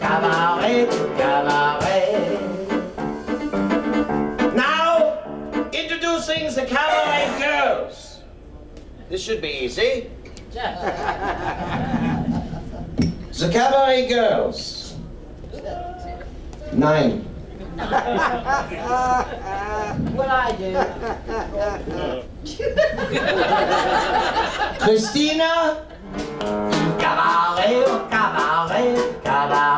cabaret, cabaret. Now, introducing the cabaret girls. This should be easy. the cabaret girls. Nine. what I do. Christina. Cabaret, cabaret, cabaret.